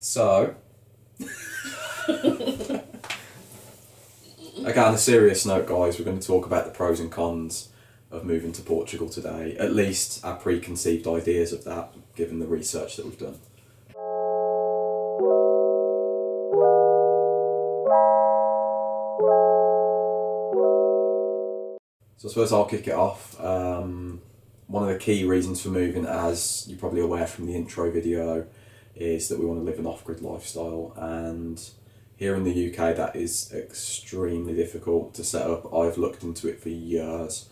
So, okay, on a serious note, guys, we're going to talk about the pros and cons of moving to Portugal today. At least our preconceived ideas of that, given the research that we've done. So I suppose I'll kick it off. Um, one of the key reasons for moving, as you're probably aware from the intro video, is that we want to live an off-grid lifestyle and here in the UK that is extremely difficult to set up. I've looked into it for years.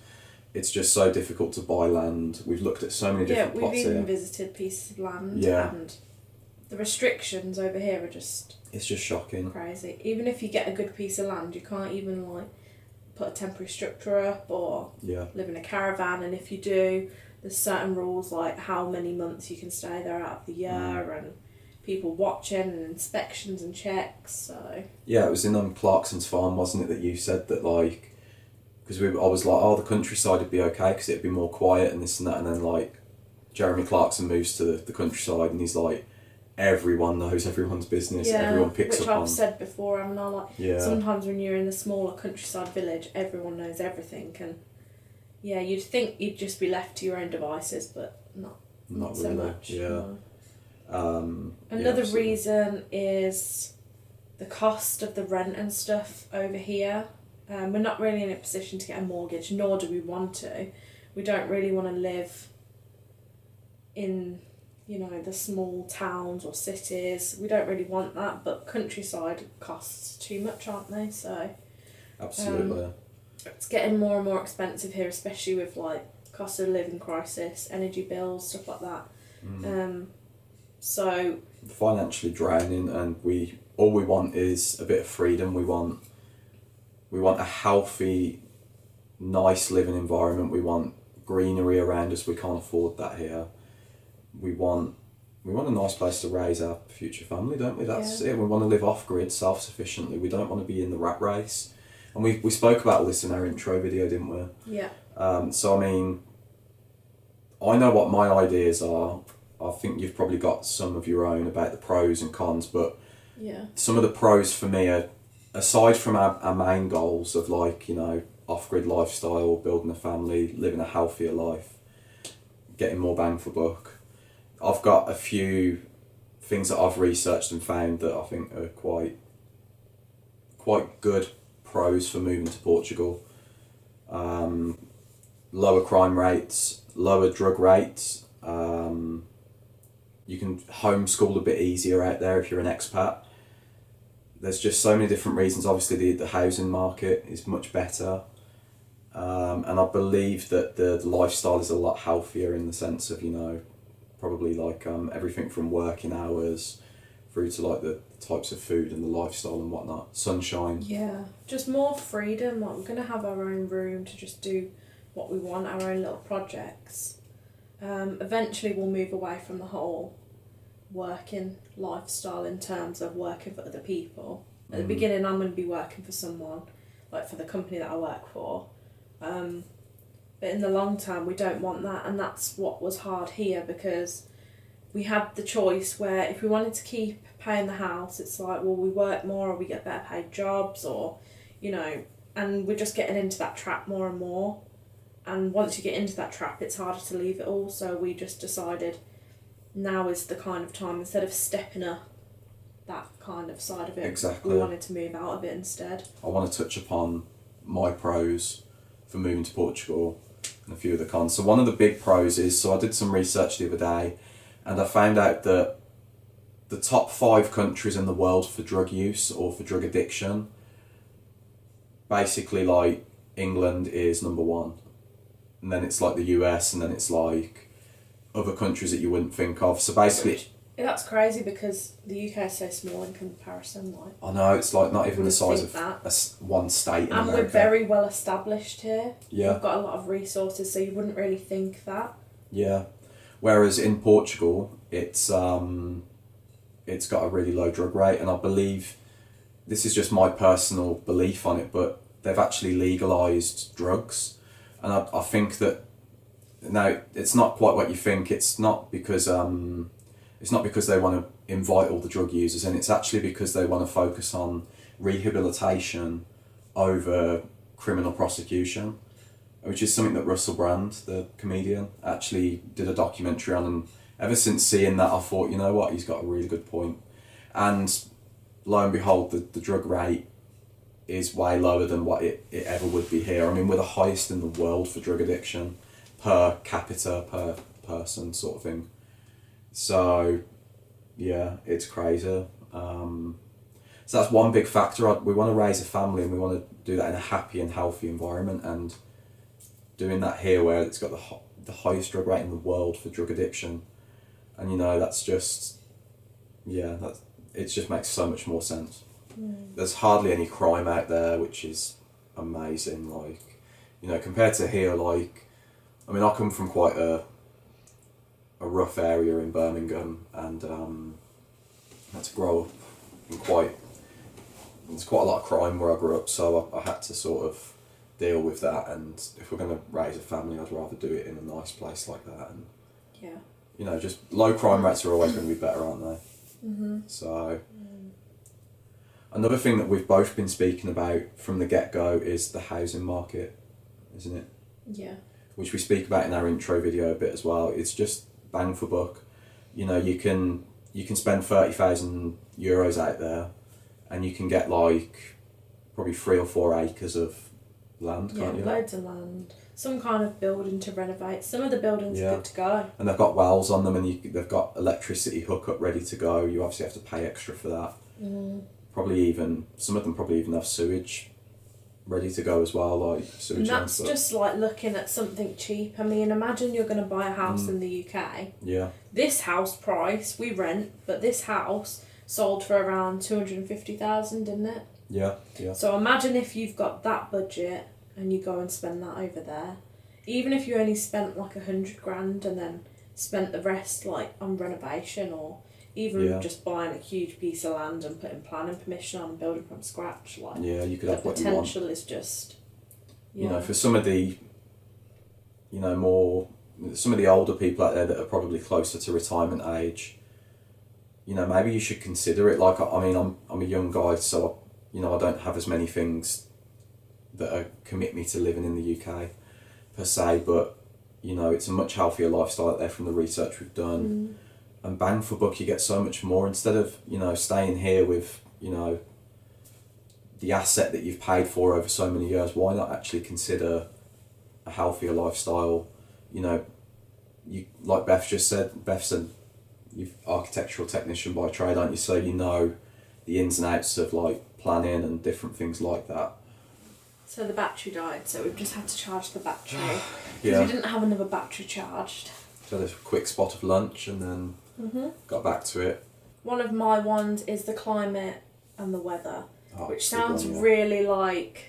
It's just so difficult to buy land. We've looked at so many different Yeah, we've even visited pieces of land Yeah. and the restrictions over here are just It's just shocking. crazy. Even if you get a good piece of land, you can't even like put a temporary structure up or Yeah. live in a caravan and if you do, there's certain rules like how many months you can stay there out of the year Mm. and people watching and inspections and checks, so Yeah, it was in um, Clarkson's farm, wasn't it, that you said that like, because we, I was like, oh, the countryside would be okay because it'd be more quiet and this and that, and then like, Jeremy Clarkson moves to the, the countryside and he's like, everyone knows everyone's business, everyone picks which up I've on. said before, I mean, I like Yeah, sometimes when you're in the smaller countryside village, everyone knows everything, and yeah, you'd think you'd just be left to your own devices, but not not not so really. much. Yeah. no. Um, Another absolutely. reason is the cost of the rent and stuff over here. Um, we're not really in a position to get a mortgage, nor do we want to. We don't really want to live in, you know, the small towns or cities. We don't really want that, but countryside costs too much, aren't they? So Absolutely. It's getting more and more expensive here, especially with like cost of living crisis, energy bills, stuff like that. Mm. Um, so Financially draining, and we all we want is a bit of freedom. We want we want a healthy, nice living environment. We want greenery around us. We can't afford that here. We want we want a nice place to raise our future family, don't we? That's it. We want to live off grid, self sufficiently. We don't want to be in the rat race. And we, we spoke about this in our intro video, didn't we? yeah. Um, so I mean, I know what my ideas are. I think you've probably got some of your own about the pros and cons, but Yeah. some of the pros for me are, aside from our, our main goals of like, you know, off grid lifestyle, building a family, living a healthier life, getting more bang for buck, I've got a few things that I've researched and found that I think are quite quite good pros for moving to Portugal. Um, lower crime rates, lower drug rates. Um, you can homeschool a bit easier out there if you're an expat. There's just so many different reasons. Obviously, the, the housing market is much better. Um, and I believe that the, the lifestyle is a lot healthier in the sense of, you know, probably like um, everything from working hours through to like the types of food and the lifestyle and whatnot. Sunshine. Yeah. Just more freedom. Like we're gonna have our own room to just do what we want, our own little projects. Um, eventually, we'll move away from the whole working lifestyle in terms of working for other people. At the Mhm. beginning, I'm going to be working for someone, like for the company that I work for. Um, but in the long term, we don't want that, and that's what was hard here because we had the choice where if we wanted to keep paying the house, it's like, well, we work more or we get better paid jobs, or, you know, and we're just getting into that trap more and more. And once you get into that trap, it's harder to leave it all. So we just decided now is the kind of time instead of stepping up that kind of side of it, Exactly. we wanted to move out of it instead. I want to touch upon my pros for moving to Portugal and a few of the cons. So one of the big pros is so I did some research the other day and I found out that the top five countries in the world for drug use or for drug addiction basically like England is number one. And then it's like the US and then it's like other countries that you wouldn't think of. So basically Yeah, that's crazy because the UK is so small in comparison. Like, I know it's like not even the size of a one state in and America. we're very well established here. yeah. We've got a lot of resources, so you wouldn't really think that. Yeah. Whereas in Portugal, it's um, it's got a really low drug rate, and I believe this is just my personal belief on it, but they've actually legalized drugs, and I, I think that now it's not quite what you think. It's not because um, it's not because they want to invite all the drug users, and it's actually because they want to focus on rehabilitation over criminal prosecution, which is something that Russell Brand, the comedian, actually did a documentary on. And ever since seeing that, I thought, you know what, he's got a really good point. And lo and behold, the, the drug rate is way lower than what it, it ever would be here. I mean, we're the highest in the world for drug addiction per capita, per person, sort of thing. So, yeah, it's crazy. Um, so that's one big factor. We want to raise a family and we want to do that in a happy and healthy environment. And doing that here, where it's got the the highest drug rate in the world for drug addiction, and you know that's just, yeah, that it just makes so much more sense. Mm. There's hardly any crime out there, which is amazing. Like, you know, compared to here, like, I mean, I come from quite a a rough area in Birmingham, and um, had to grow up in quite. There's quite a lot of crime where I grew up, so I, I had to sort of deal with that. And if we're going to raise a family, I'd rather do it in a nice place like that. And Yeah. You know, just low crime rates are always going to be better, aren't they? Mhm. So. Another thing that we've both been speaking about from the get go is the housing market, isn't it? Yeah. which we speak about in our intro video a bit as well. It's just bang for buck. You know, you can you can spend thirty thousand euros out there, and you can get like probably three or four acres of land, Yeah. can't you? Loads of land. Some kind of building to renovate. Some of the buildings Yeah. are good to go. And they've got wells on them, and you, they've got electricity hookup ready to go. You obviously have to pay extra for that. Mm. Probably even some of them probably even have sewage ready to go as well, like And that's just like looking at something cheap. I mean, imagine you're going to buy a house Mm. in the UK. yeah, This house price we rent, but this house sold for around two hundred and fifty thousand, didn't it? yeah, yeah, So imagine if you've got that budget and you go and spend that over there. Even if you only spent like a hundred grand and then spent the rest like on renovation or even Yeah. just buying a huge piece of land and putting planning permission on and building from scratch, like yeah. You could the have what you want. potential is just you know, for some of the, you know, more some of the older people out there that are probably closer to retirement age, you know, maybe you should consider it. Like, I I mean, I'm I'm a young guy, so you know, I don't have as many things that are, commit me to living in the UK, per se. But you know, it's a much healthier lifestyle out there from the research we've done. Mm. And bang for buck, you get so much more instead of you know staying here with you know. The asset that you've paid for over so many years, why not actually consider a healthier lifestyle? You know, you like Beth just said. Beth's an "You're architectural technician by trade, aren't you? So you know the ins and outs of like planning and different things like that." So the battery died, so we've just had to charge the battery because Yeah. we didn't have another battery charged. So had a quick spot of lunch and then Mm-hmm. got back to it. One of my ones is the climate and the weather. Oh, which big one, sounds yeah. really like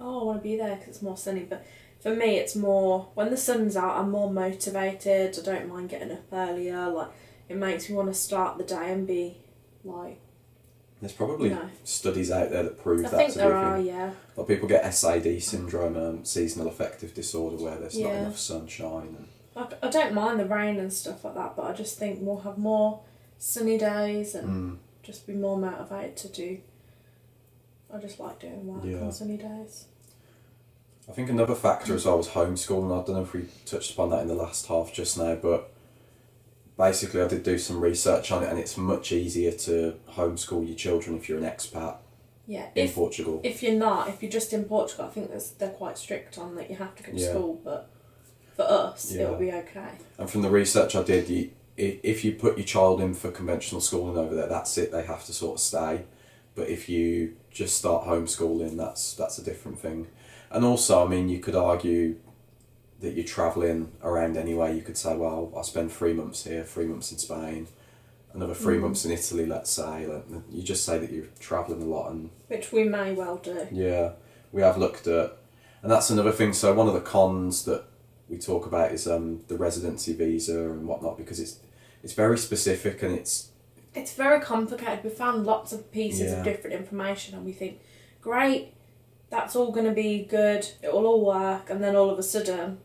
oh i want to be there because it's more sunny but for me it's more when the sun's out i'm more motivated i don't mind getting up earlier like it makes me want to start the day and be like There's probably No. studies out there that prove i that think to there be a are thing. yeah of people get SAD syndrome, um, seasonal affective disorder, where there's not enough sunshine. And, like, i don't mind the rain and stuff like that but i just think we'll have more sunny days and mm, just be more motivated to do i just like doing work Yeah. on sunny days I think another factor as well was homeschooling. I don't know if we touched upon that in the last half just now, but basically I did do some research on it, and it's much easier to homeschool your children if you're an expat yeah in if Portugal. If you're not, if you're just in Portugal, I think they're quite strict on that you have to go to Yeah. school, but for us, Yeah. it'll be okay. And from the research I did, you, if you put your child in for conventional schooling over there, that's it. They have to sort of stay. But if you just start homeschooling, that's that's a different thing. And also, I mean, you could argue that you're travelling around anyway. You could say, well, I'll spend three months here, three months in Spain, another three Mm. months in Italy. Let's say. Like, You just say that you're travelling a lot, and Which we may well do. yeah, we have looked at, and that's another thing. So one of the cons that we talk about is um, the residency visa and whatnot because it's it's very specific and it's It's very complicated. We found lots of pieces Yeah. of different information, and we think, great, that's all going to be good. It will all work, and then all of a sudden,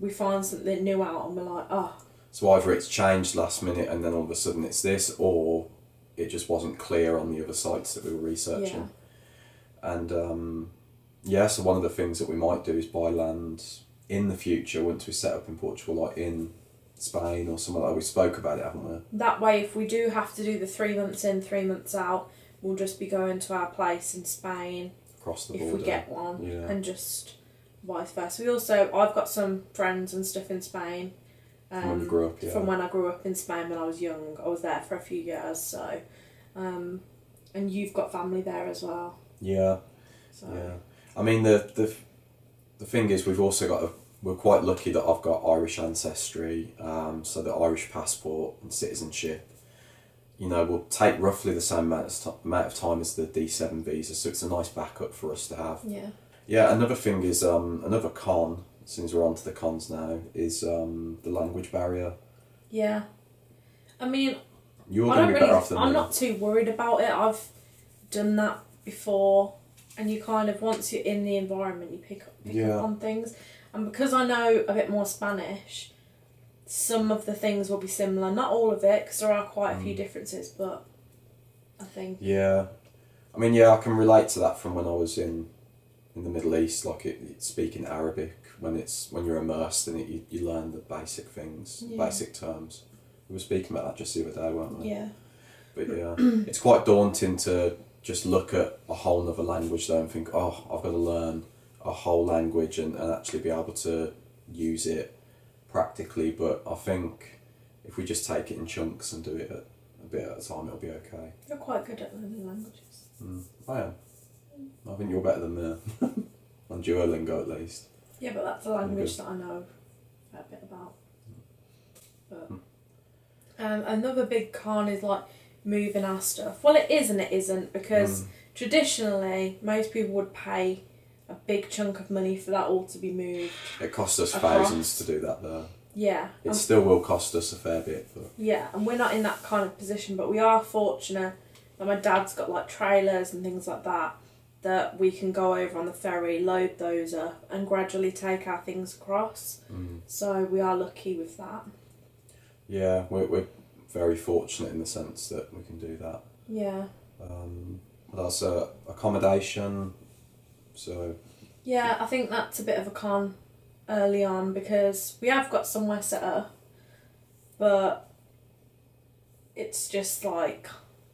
we find something new out, and we're like, oh, So either it's changed last minute and then all of a sudden it's this, or it just wasn't clear on the other sites that we were researching. And um, yeah, so one of the things that we might do is buy land in the future once we set up in Portugal, like in Spain or somewhere like we spoke about it, haven't we? That way, if we do have to do the three months in, three months out, we'll just be going to our place in Spain Across the if border. we get one, Yeah. and just vice versa. We also, I've got some friends and stuff in Spain. Um, From when you grew up, yeah. From when I grew up in Spain when I was young, I was there for a few years. So, um, and you've got family there as well. Yeah, So yeah. I mean the the the thing is we've also got a we're quite lucky that I've got Irish ancestry, um, so the Irish passport and citizenship. You know, will take roughly the same amount of, amount of time as the D seven visa, so it's a nice backup for us to have. yeah, Yeah, another thing is um, another con. Since we're on to the cons now, is um, the language barrier. yeah. I mean, You're I going don't to be really. better off than I'm me. not too worried about it. I've done that before, and you kind of once you're in the environment, you pick up, pick Yeah. up on things. And because I know a bit more Spanish, some of the things will be similar. Not all of it, because there are quite a few Mm. differences. But I think Yeah, I mean, yeah, I can relate to that from when I was in in the Middle East, like it, it speaking Arabic. When it's when you're immersed in it, you, you learn the basic things, Yeah. basic terms. We were speaking about that just the other day, weren't we? yeah, But yeah, it's quite daunting to just look at a whole other language though and think, oh, I've got to learn a whole language and, and actually be able to use it practically. But I think if we just take it in chunks and do it at, a bit at a time, it'll be okay. you're quite good at learning languages. Mm, I am. I think you're better than me. On Duolingo at least. Yeah, but that's a language that I know a bit about. But Hmm. um, another big con is like moving our stuff. Well, it is and it isn't because Mm, traditionally most people would pay a big chunk of money for that all to be moved. it costs us Across. thousands to do that though. Yeah, It um, still will cost us a fair bit, but yeah, and we're not in that kind of position, but we are fortunate that my dad's got like trailers and things like that that we can go over on the ferry, load those up, and gradually take our things across. mm, So we are lucky with that. yeah, we're, we're very fortunate in the sense that we can do that. Yeah. Um, that's? Uh, accommodation. So Yeah, I think that's a bit of a con early on because we have got somewhere set up, but it's just like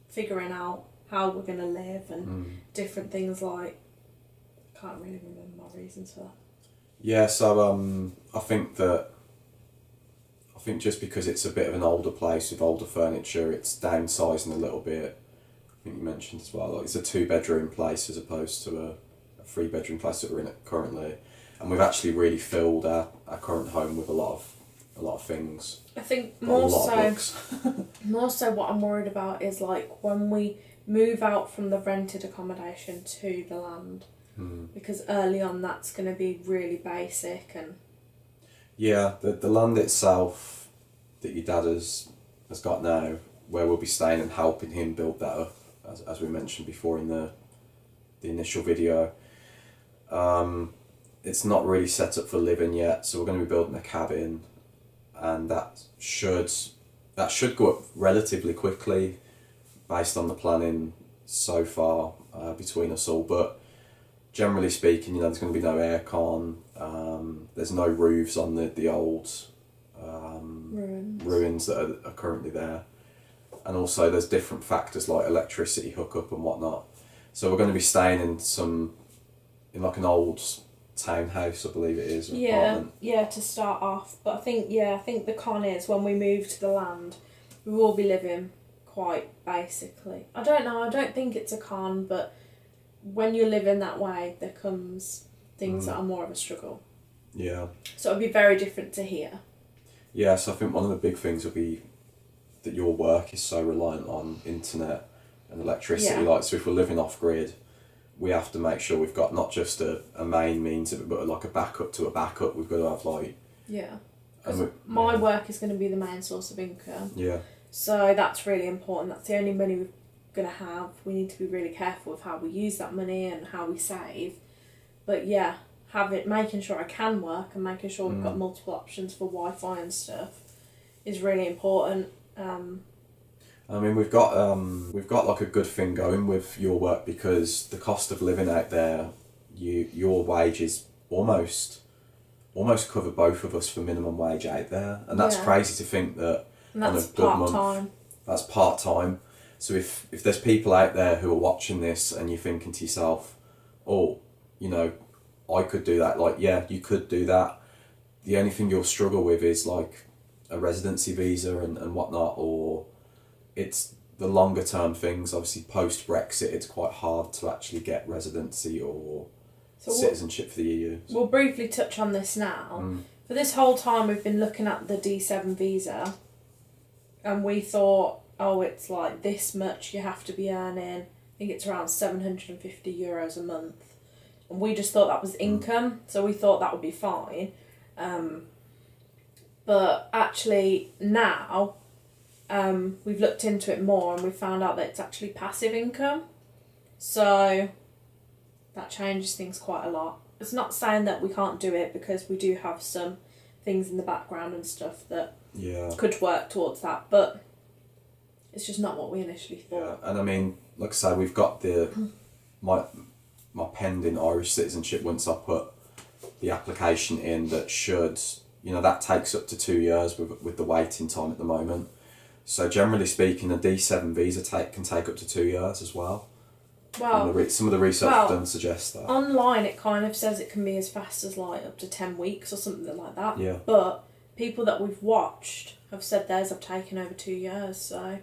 figuring out how we're gonna live and mm. different things like. I can't really remember my reasons for that. yeah, so um, I think that. I think just because it's a bit of an older place with older furniture, it's downsizing a little bit. I think you mentioned as well, like it's a two bedroom place as opposed to a, a three bedroom place that we're in it currently, and we've actually really filled our, our current home with a lot of a lot of things, I think more so, more so, what I'm worried about is like when we move out from the rented accommodation to the land, Hmm. because early on that's going to be really basic and Yeah, the the land itself that your dad has has got now, where we'll be staying and helping him build that up, as, as we mentioned before in the the initial video. Um, it's not really set up for living yet, so we're going to be building a cabin, and that should that should go up relatively quickly, based on the planning so far uh, between us all. But generally speaking, you know, there's going to be no aircon. Um, there's no roofs on the the old um, ruins. ruins that are, are currently there, and also there's different factors like electricity hookup and whatnot. So we're going to be staying in some, in like an old townhouse, I believe it is, Yeah, apartment. yeah, to start off. But I think yeah, I think the con is when we move to the land, we will be living quite basically. I don't know. I don't think it's a con, but when you live in that way, there comes things Mm. that are more of a struggle. Yeah, So it'll be very different to here. yeah. So I think one of the big things will be that your work is so reliant on internet and electricity. Yeah. Like, so if we're living off grid, we have to make sure we've got not just a, a main means of it, but like a backup to a backup. We've got to have like. Yeah. and 'Cause we- my yeah. work is going to be the main source of income. Yeah. So that's really important. That's the only money we're going to have. We need to be really careful of how we use that money and how we save. But yeah, have it making sure I can work and making sure we've got Mm. multiple options for Wi-Fi and stuff is really important. Um, I mean, we've got um, we've got like a good thing going with your work because the cost of living out there, you your wages almost almost cover both of us for minimum wage out there, and that's Yeah. crazy to think that and On a that's good part month. time. that's part time. So if if there's people out there who are watching this and you're thinking to yourself, oh, you know, I could do that. Like, yeah, you could do that. The only thing you'll struggle with is like a residency visa and, and whatnot, or it's the longer term things. Obviously, post Brexit, it's quite hard to actually get residency or So we'll, citizenship for the EU. we'll briefly touch on this now. Mm. For this whole time, we've been looking at the D7 visa, and we thought, oh, it's like this much you have to be earning. I think it's around 750 euros a month. And we just thought that was income, so we thought that would be fine. Um, but actually, now um, we've looked into it more and we found out that it's actually passive income. So that changes things quite a lot. It's not saying that we can't do it because we do have some things in the background and stuff that Yeah. could work towards that, but it's just not what we initially Yeah, thought. and I mean, like I say, we've got the hmm. my my pending Irish citizenship. Once I put the application in, that should you know that takes up to two years with with the waiting time at the moment. So generally speaking, a D seven visa take can take up to two years as well. Well, re- some of the research well, done suggests that. online it kind of says it can be as fast as like up to 10 weeks or something like that. Yeah. But people that we've watched have said theirs have taken over two years, so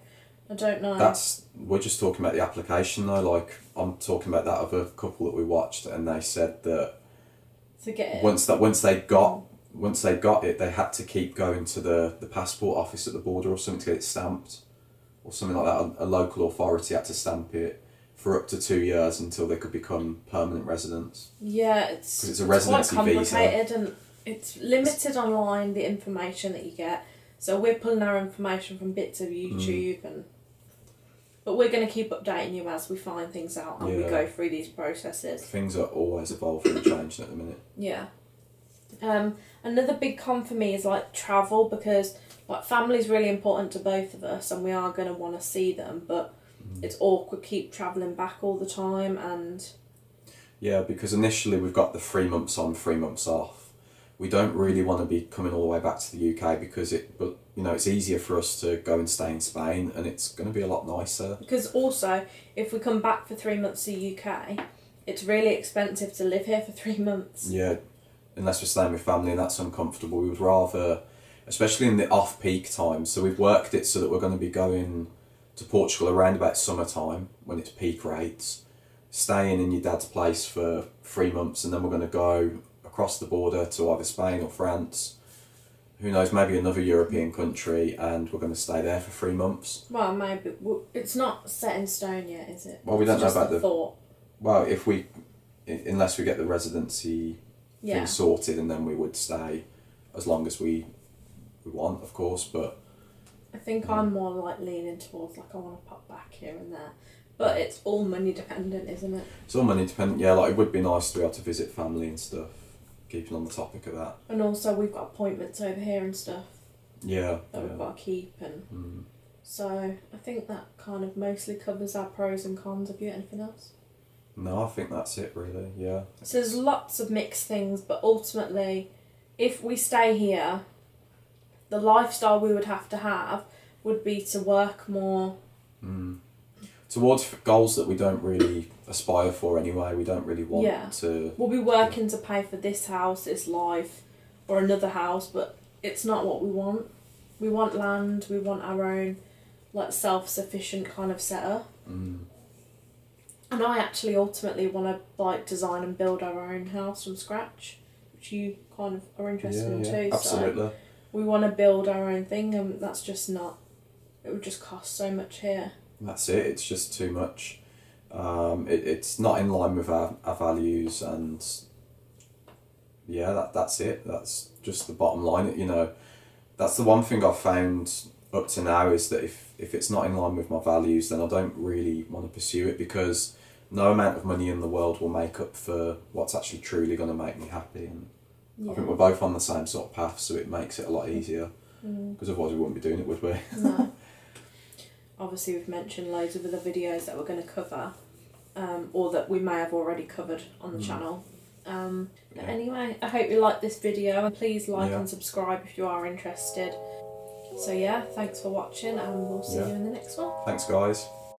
I don't know. That's we're just talking about the application though. Like I'm talking about that other couple that we watched, and they said that to get it. once that once they got once they got it, they had to keep going to the, the passport office at the border or something to get it stamped, or something like that. A, a local authority had to stamp it for up to two years until they could become permanent residents. Yeah, it's, it's a quite residency visa. complicated and it's limited online the information that you get. So we're pulling our information from bits Mm. of YouTube and but we're going to keep updating you as we find things out and we go through these processes. Things are always evolving and changing at the minute. Yeah. Um, another big con for me is like travel because like family's really important to both of us and we are going to want to see them, but Mm. it's awkward keep traveling back all the time and Yeah, because initially we've got the three months on, three months off. We don't really want to be coming all the way back to the UK because it, but you know, it's easier for us to go and stay in Spain, and it's going to be a lot nicer. because also if we come back for three months to the UK, it's really expensive to live here for three months. Yeah, unless we're staying with family and that's uncomfortable. We would rather, especially in the off peak times. So we've worked it so that we're going to be going to Portugal around about summertime when it's peak rates, staying in your dad's place for three months, and then we're going to go across the border to either Spain or France. Who knows, maybe another European country, and we're going to stay there for three months. Well, maybe it's not set in stone yet, is it? Well, we don't It's know about a the- thought. Well, if we, unless we get the residency Yeah. things sorted, and then we would stay as long as we we want, of course. But I think hmm. I'm more like leaning towards like I want to pop back here and there, but it's all money dependent, isn't it? it's all money dependent. Yeah, like it would be nice to be able to visit family and stuff. Keeping on the topic of that. And also we've got appointments over here and stuff Yeah. that we've got to keep, and Mm. so I think that kind of mostly covers our pros and cons. Have you got anything else? No, I think that's it really. Yeah. So there's lots of mixed things, but ultimately, if we stay here, the lifestyle we would have to have would be to work more. Mm. Towards goals that we don't really aspire for anyway. We don't really want Yeah. to. We'll be working to pay for this house, this life, or another house, but it's not what we want. We want land. We want our own, like self-sufficient kind of setup. Mm. And I actually ultimately want to like design and build our own house from scratch, which you kind of are interested Yeah, in yeah, too. So absolutely. we want to build our own thing, and that's just not. It would just cost so much here. That's it. It's just too much. Um, it, it's not in line with our, our values, and yeah, that that's it. That's just the bottom line. You know, that's the one thing I've found up to now is that if if it's not in line with my values, then I don't really want to pursue it because no amount of money in the world will make up for what's actually truly going to make me happy. And Yeah. I think we're both on the same sort of path, so it makes it a lot easier. Mm. because otherwise we wouldn't be doing it, would we? No. Obviously, we've mentioned loads of other videos that we're going to cover, um, or that we may have already covered on the Mm. channel. Um, but Yeah. anyway, I hope you like this video and please like Yeah. and subscribe if you are interested. So, yeah, thanks for watching and we'll see Yeah. you in the next one. Thanks, guys.